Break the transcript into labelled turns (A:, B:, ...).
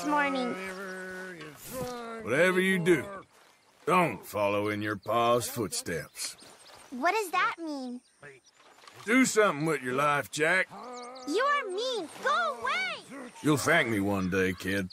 A: this morning.
B: Whatever you do, don't follow in your pa's footsteps.
A: What does that mean?
B: Do something with your life, Jack.
A: You are mean. Go away!
B: You'll thank me one day, kid.